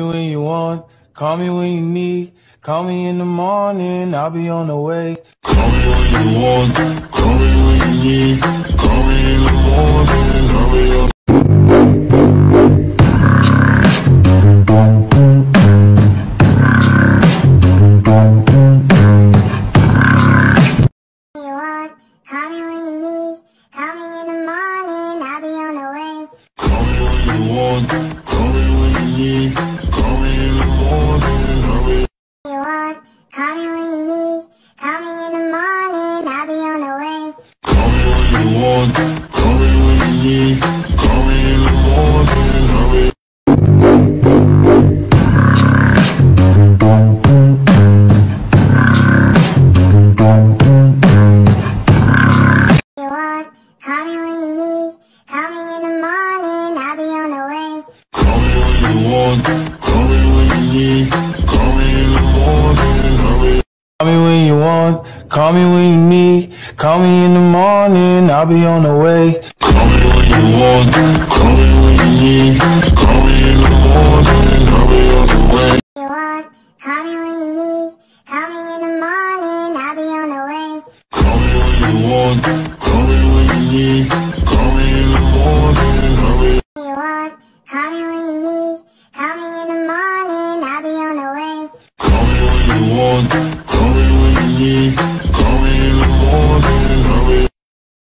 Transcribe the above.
me when you want, call me when you need. Call me in the morning, I'll be on the way. Call me when you want, call me when you need. Call me in the morning, I'll be on you want. Call me when you need. Call me when you need. Call me, in the morning, I'll be on the way. Call me when you want, call me when you need, call me in the morning, I'll be on the way. You want, call me when you need, call me in the morning, I'll be on the way. Call me when you want, call me when you need, call me in the morning, I'll be. You want, call me when you need, call me in the morning, I'll be on the way. Call me when you want.